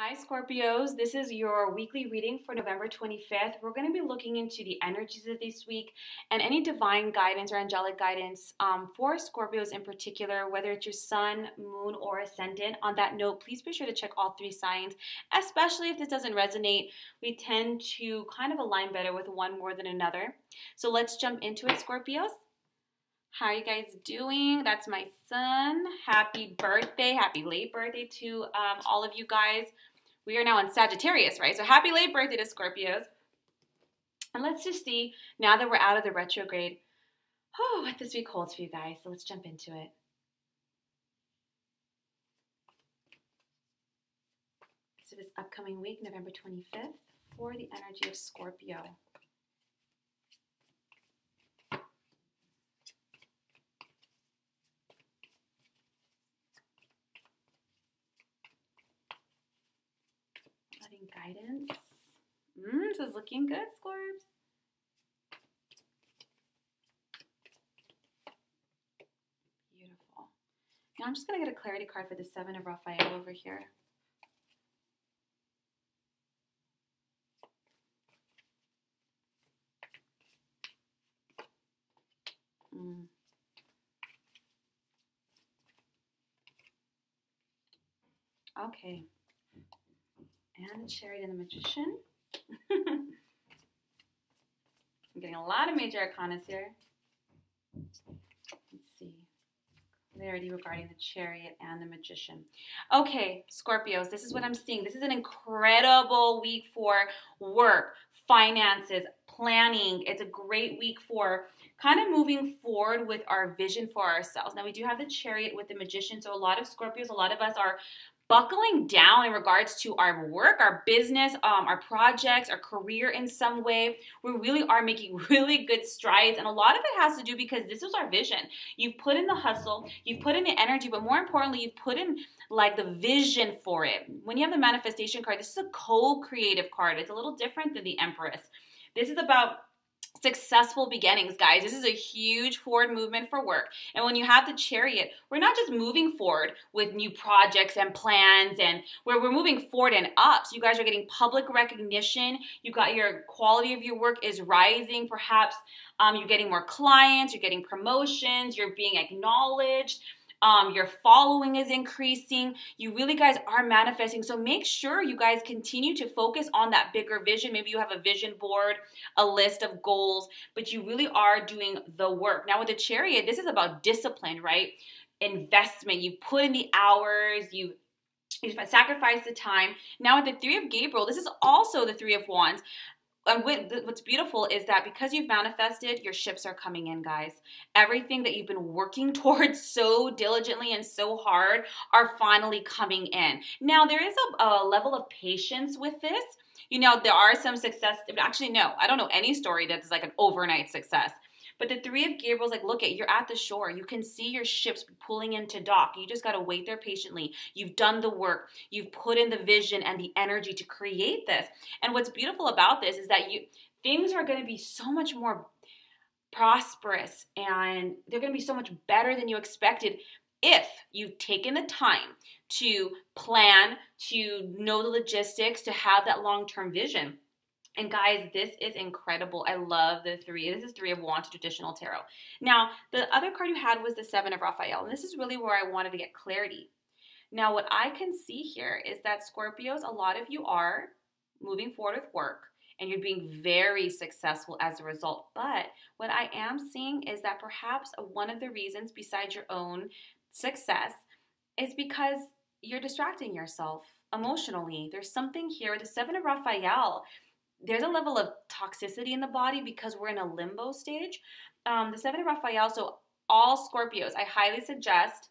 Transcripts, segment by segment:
Hi, Scorpios. This is your weekly reading for November 25th. We're going to be looking into the energies of this week and any divine guidance or angelic guidance um, for Scorpios in particular, whether it's your sun, moon, or ascendant. On that note, please be sure to check all three signs, especially if this doesn't resonate. We tend to kind of align better with one more than another. So let's jump into it, Scorpios. How are you guys doing? That's my son. Happy birthday. Happy late birthday to um, all of you guys. We are now in Sagittarius, right? So happy late birthday to Scorpios. And let's just see, now that we're out of the retrograde, oh, what this week holds for you guys. So let's jump into it. So this upcoming week, November 25th, for the energy of Scorpio. Guidance. Mm, this is looking good, Scorps. Beautiful. Now I'm just going to get a clarity card for the Seven of Raphael over here. Mm. Okay and the chariot and the magician. I'm getting a lot of major arcanas here. Let's see. Clarity regarding the chariot and the magician. Okay, Scorpios, this is what I'm seeing. This is an incredible week for work, finances, planning. It's a great week for kind of moving forward with our vision for ourselves. Now, we do have the chariot with the magician. So, a lot of Scorpios, a lot of us are buckling down in regards to our work, our business, um, our projects, our career in some way. We really are making really good strides. And a lot of it has to do because this is our vision. You've put in the hustle, you've put in the energy, but more importantly, you've put in like the vision for it. When you have the manifestation card, this is a co creative card. It's a little different than the Empress. This is about successful beginnings, guys. This is a huge forward movement for work. And when you have the chariot, we're not just moving forward with new projects and plans and where we're moving forward and up. So you guys are getting public recognition. You got your quality of your work is rising. Perhaps um, you're getting more clients, you're getting promotions, you're being acknowledged um, your following is increasing. You really guys are manifesting. So make sure you guys continue to focus on that bigger vision. Maybe you have a vision board, a list of goals, but you really are doing the work. Now, with the chariot, this is about discipline, right? Investment. You put in the hours, you you sacrifice the time. Now, with the Three of Gabriel, this is also the Three of Wands and what's beautiful is that because you've manifested, your ships are coming in, guys. Everything that you've been working towards so diligently and so hard are finally coming in. Now, there is a, a level of patience with this. You know, there are some success. Actually, no, I don't know any story that's like an overnight success. But the three of Gabriel's like, look at you're at the shore. You can see your ships pulling into dock. You just gotta wait there patiently. You've done the work. You've put in the vision and the energy to create this. And what's beautiful about this is that you things are gonna be so much more prosperous and they're gonna be so much better than you expected if you've taken the time to plan, to know the logistics, to have that long term vision. And guys, this is incredible. I love the three. This is three of wands traditional tarot. Now, the other card you had was the seven of Raphael. And this is really where I wanted to get clarity. Now, what I can see here is that Scorpios, a lot of you are moving forward with work and you're being very successful as a result. But what I am seeing is that perhaps one of the reasons, besides your own success, is because you're distracting yourself emotionally. There's something here. With the Seven of Raphael there's a level of toxicity in the body because we're in a limbo stage. Um, the Seven of Raphael, so all Scorpios, I highly suggest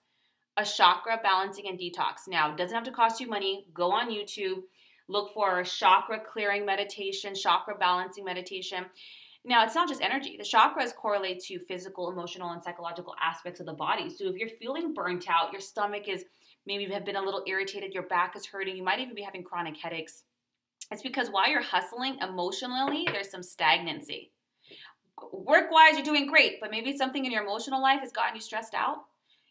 a chakra balancing and detox. Now, it doesn't have to cost you money. Go on YouTube, look for a chakra clearing meditation, chakra balancing meditation. Now, it's not just energy. The chakras correlate to physical, emotional, and psychological aspects of the body. So if you're feeling burnt out, your stomach is maybe you have been a little irritated, your back is hurting, you might even be having chronic headaches it's because while you're hustling emotionally, there's some stagnancy. Work wise, you're doing great, but maybe something in your emotional life has gotten you stressed out.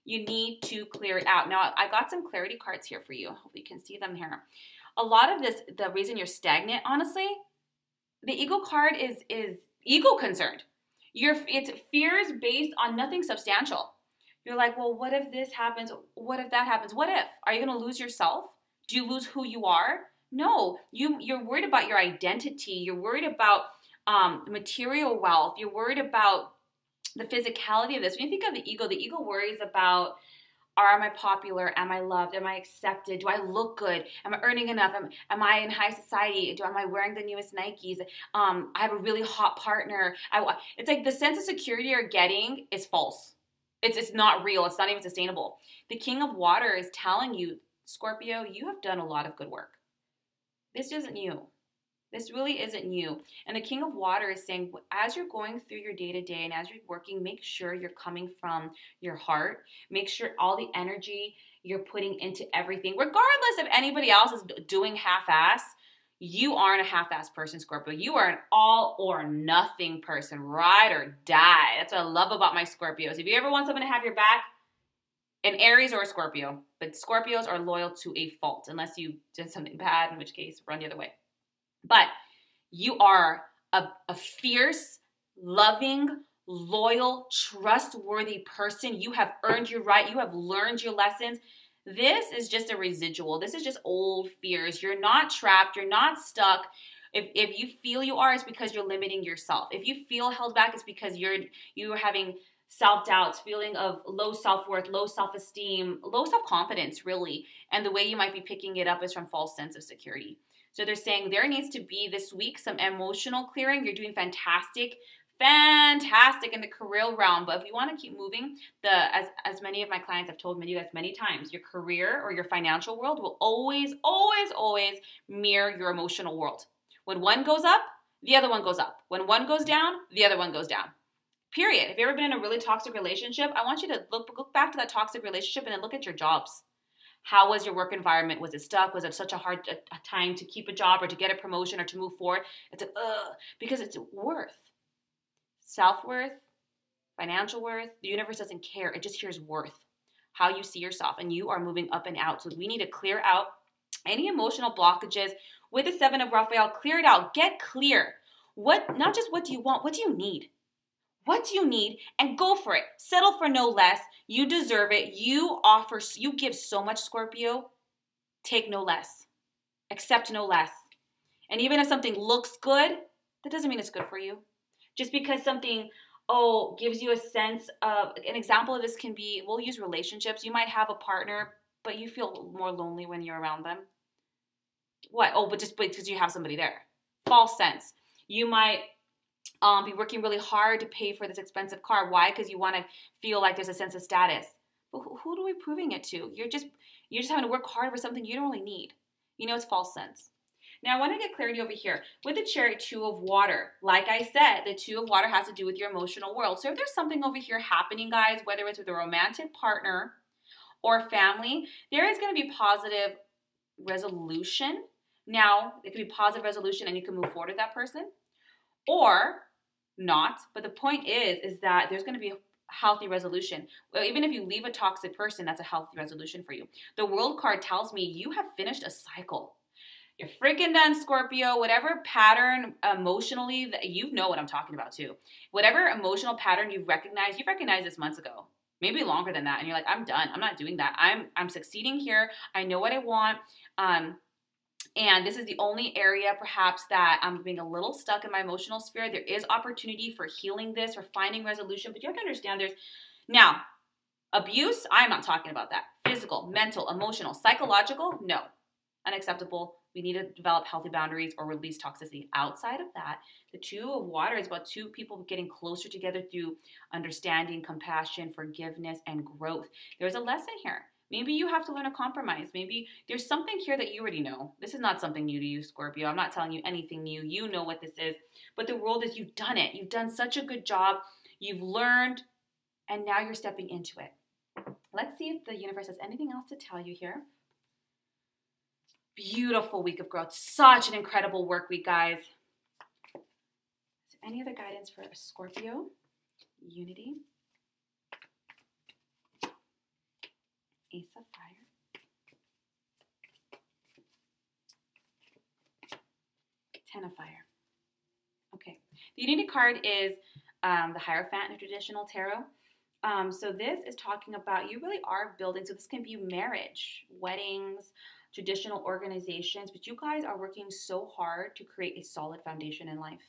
You need to clear it out. Now, I got some clarity cards here for you. Hope you can see them here. a lot of this, the reason you're stagnant, honestly, the ego card is is ego concerned. Your it's fears based on nothing substantial. You're like, well, what if this happens? What if that happens? What if? Are you going to lose yourself? Do you lose who you are? No, you you're worried about your identity. You're worried about um, material wealth. You're worried about the physicality of this. When you think of the ego, the ego worries about are am I popular? Am I loved? Am I accepted? Do I look good? Am I earning enough? Am, am I in high society? Do am I wearing the newest Nikes? Um, I have a really hot partner. I, it's like the sense of security you're getting is false. It's it's not real. It's not even sustainable. The King of Water is telling you, Scorpio, you have done a lot of good work. This isn't you. This really isn't you. And the King of Water is saying, as you're going through your day to day and as you're working, make sure you're coming from your heart. Make sure all the energy you're putting into everything, regardless if anybody else is doing half ass, you aren't a half ass person, Scorpio. You are an all or nothing person, ride or die. That's what I love about my Scorpios. If you ever want someone to have your back, an Aries or a Scorpio, but Scorpios are loyal to a fault unless you did something bad, in which case, run the other way. But you are a, a fierce, loving, loyal, trustworthy person. You have earned your right. You have learned your lessons. This is just a residual. This is just old fears. You're not trapped. You're not stuck. If, if you feel you are, it's because you're limiting yourself. If you feel held back, it's because you're you're having self doubts, feeling of low self worth, low self esteem, low self confidence, really. And the way you might be picking it up is from false sense of security. So they're saying there needs to be this week some emotional clearing. You're doing fantastic, fantastic in the career realm. But if you want to keep moving, the as as many of my clients have told me you guys many times, your career or your financial world will always, always, always mirror your emotional world. When one goes up, the other one goes up. When one goes down, the other one goes down. Period. If you've ever been in a really toxic relationship, I want you to look look back to that toxic relationship and then look at your jobs. How was your work environment? Was it stuck? Was it such a hard time to keep a job or to get a promotion or to move forward? It's like, ugh, because it's worth. Self worth, financial worth, the universe doesn't care. It just hears worth, how you see yourself, and you are moving up and out. So we need to clear out any emotional blockages with the seven of Raphael. Clear it out. Get clear. What, not just what do you want, what do you need? What do you need and go for it. Settle for no less. You deserve it. You offer, you give so much, Scorpio. Take no less. Accept no less. And even if something looks good, that doesn't mean it's good for you. Just because something, oh, gives you a sense of, an example of this can be, we'll use relationships. You might have a partner, but you feel more lonely when you're around them. What? Oh, but just because you have somebody there. False sense. You might um, be working really hard to pay for this expensive car. Why? Because you want to feel like there's a sense of status. But who, who are we proving it to? You're just you're just having to work hard for something you don't really need. You know, it's false sense. Now, I want to get clarity over here with the chariot two of water. Like I said, the two of water has to do with your emotional world. So if there's something over here happening, guys, whether it's with a romantic partner or family, there is going to be positive resolution. Now, it could be positive resolution and you can move forward with that person. Or not. But the point is, is that there's going to be a healthy resolution. Well, even if you leave a toxic person, that's a healthy resolution for you. The world card tells me you have finished a cycle. You're freaking done, Scorpio. Whatever pattern emotionally that you know what I'm talking about too. Whatever emotional pattern you've recognized, you've recognized this months ago. Maybe longer than that. And you're like, I'm done. I'm not doing that. I'm I'm succeeding here. I know what I want. Um, and this is the only area perhaps that I'm being a little stuck in my emotional sphere. There is opportunity for healing this or finding resolution, but you have to understand there's now abuse. I'm not talking about that. Physical, mental, emotional, psychological, no. Unacceptable. We need to develop healthy boundaries or release toxicity. Outside of that, the two of water is about two people getting closer together through understanding, compassion, forgiveness, and growth. There's a lesson here. Maybe you have to learn a compromise. Maybe there's something here that you already know. This is not something new to you, Scorpio. I'm not telling you anything new. You know what this is. But the world is you've done it. You've done such a good job. You've learned, and now you're stepping into it. Let's see if the universe has anything else to tell you here. Beautiful week of growth. Such an incredible work week, guys. Any other guidance for Scorpio? Unity. Ace of Fire. Ten of Fire. Okay. The Unity card is um, the Hierophant in traditional tarot. Um, so this is talking about you really are building. So this can be marriage, weddings, traditional organizations, but you guys are working so hard to create a solid foundation in life.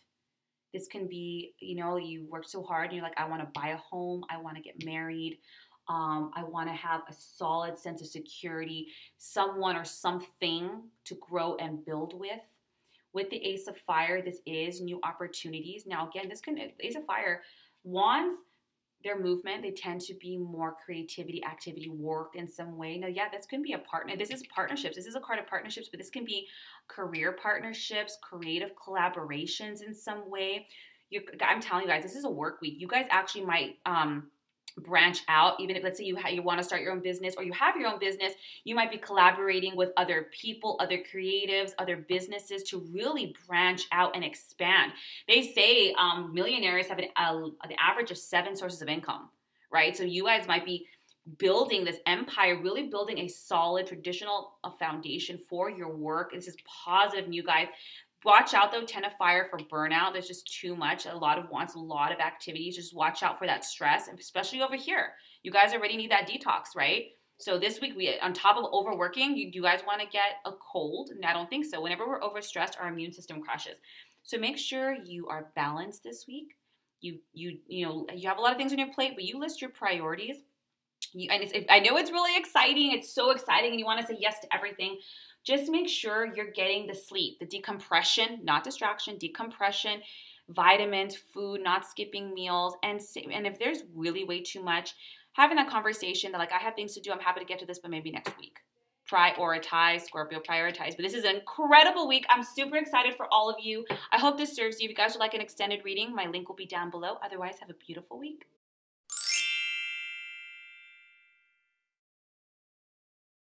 This can be, you know, you work so hard and you're like, I want to buy a home, I want to get married, um, I want to have a solid sense of security, someone or something to grow and build with. With the Ace of Fire, this is new opportunities. Now, again, this can, Ace of Fire, Wands, their movement, they tend to be more creativity, activity, work in some way. Now, yeah, this can be a partner. This is partnerships. This is a card of partnerships, but this can be career partnerships, creative collaborations in some way. You, I'm telling you guys, this is a work week. You guys actually might um, branch out even if let's say you ha- you want to start your own business or you have your own business you might be collaborating with other people other creatives other businesses to really branch out and expand. They say um, millionaires have an, the average of seven sources of income right? So you guys might be building this empire really building a solid traditional foundation for your work. This is positive you guys Watch out though, Ten of Fire for burnout. There's just too much. A lot of wants, a lot of activities. Just watch out for that stress, especially over here. You guys already need that detox, right? So this week, we on top of overworking, you, you guys want to get a cold? And I don't think so. Whenever we're overstressed, our immune system crashes. So make sure you are balanced this week. You you you know you have a lot of things on your plate, but you list your priorities. You, and I know it's really exciting. It's so exciting, and you want to say yes to everything just make sure you're getting the sleep, the decompression, not distraction, decompression, vitamins, food, not skipping meals. And, and if there's really way too much, having that conversation that, like, I have things to do, I'm happy to get to this, but maybe next week. Prioritize, Scorpio, prioritize. But this is an incredible week. I'm super excited for all of you. I hope this serves you. If you guys would like an extended reading, my link will be down below. Otherwise, have a beautiful week.